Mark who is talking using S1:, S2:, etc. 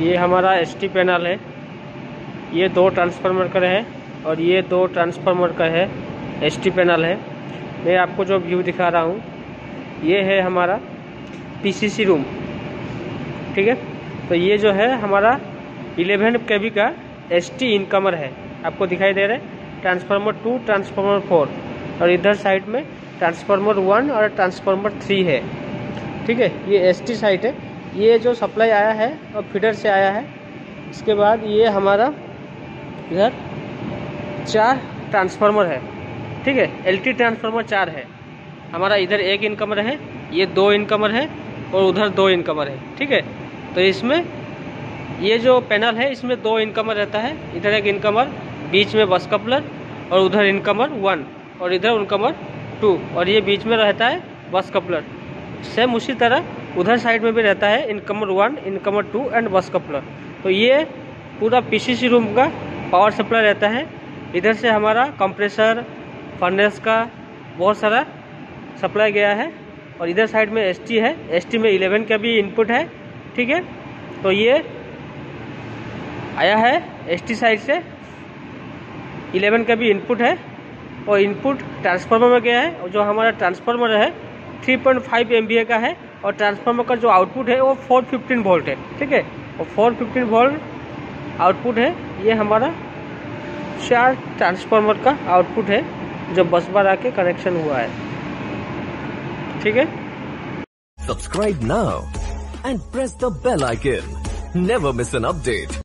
S1: ये हमारा S T panel है। ये दो ट्रांसफार्मर का है और ये दो ट्रांसफार्मर का है एस टी पैनल है। मैं आपको जो व्यू दिखा रहा हूँ, ये है हमारा पीसीसी रूम ठीक है? तो ये जो है हमारा 11 केवी का एस टी इनकमर है। आपको दिखाई दे रहा है ट्रांसफार्मर टू ट्रांसफार्मर फोर और इधर साइड में ट्रांसफार्मर वन और ट्रांसफार्मर थ्री है। ठीक है? ये एस टी साइड है। ये जो सप्लाई आया है और फीडर से आया है। इसके बाद ये हमारा इधर चार ट्रांसफार्मर है। ठीक है एल टी ट्रांसफार्मर चार है। हमारा इधर एक इनकमर है ये दो इनकमर है और उधर दो इनकमर है ठीक है तो इसमें ये जो पैनल है, इसमें दो इनकमर रहता है। इधर एक इनकमर बीच में बस कपलर और उधर इनकमर वन और इधर इनकमर टू और ये बीच में रहता है बस कपलर सेम उसी तरह उधर साइड में भी रहता है incomer one incomer two and bus coupler तो ये पूरा पीसीसी रूम का पावर सप्लाई रहता है। इधर से हमारा कंप्रेसर फर्नेस का बहुत सारा सप्लाई गया है। और इधर साइड में एसटी है। एसटी में 11 का भी इनपुट है, ठीक है? तो ये आया है एसटी साइड से। 11 का भी इनपुट है। और इनपुट ट्रांसफार्मर में गया है। और जो हमारा ट्रांसफार्मर है 3.5 पॉइंट का है। और ट्रांसफार्मर का जो आउटपुट है, वो 415 वोल्ट है, ठीक है? और 415 वोल्ट आउटपुट है, ये हमारा चार ट्रांसफार्मर का आउटपुट है, जो बस बार आके कनेक्शन हुआ है, ठीक है?
S2: Subscribe now and press the bell icon never miss an update.